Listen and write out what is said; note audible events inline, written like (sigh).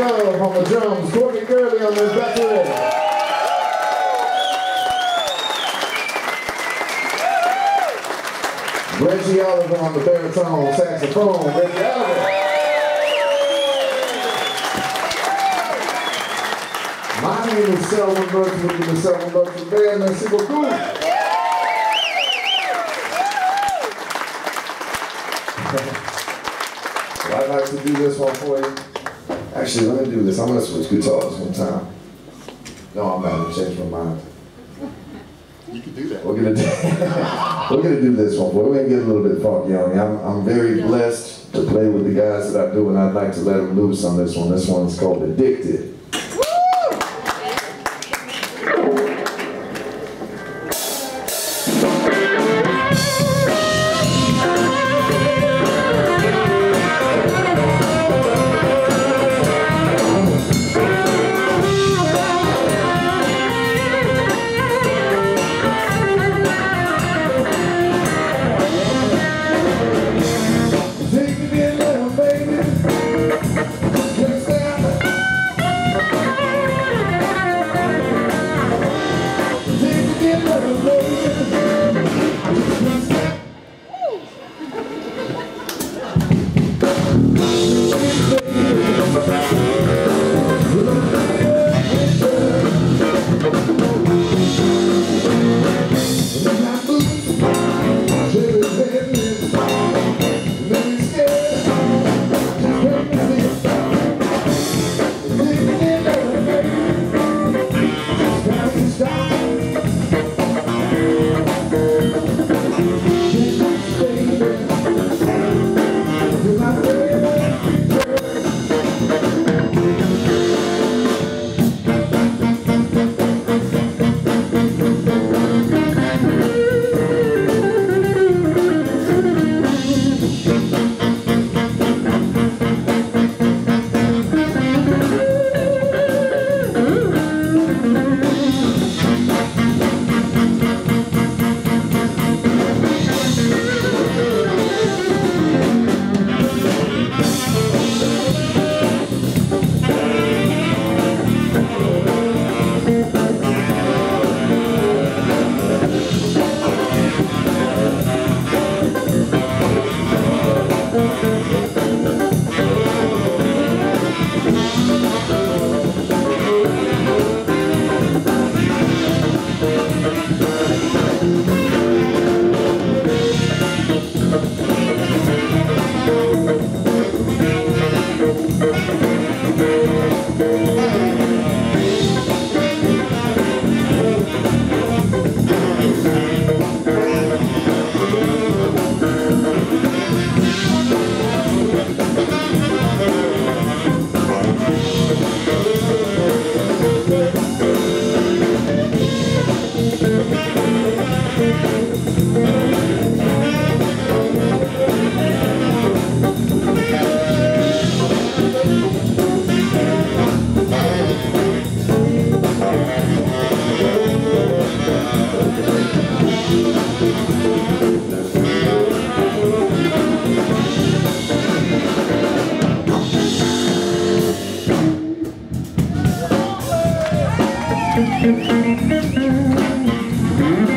Love on the drums, Courtney Girlie on the battery. Regi Oliver on the baritone saxophone. Regi Oliver. My name is Selwyn Birchwood with the Selwyn Birchwood Band. Merci beaucoup. (laughs) well, I'd like to do this one for you. Actually, let me do this. I'm going to switch guitars one time. No, I'm not. I'm change my mind. You can do that. We're gonna do, (laughs) we're gonna do this one. We're gonna get a little bit funky on you. I'm, I'm very blessed to play with the guys that I do, and I'd like to let them loose on this one. This one's called Addicted. Mm-hmm.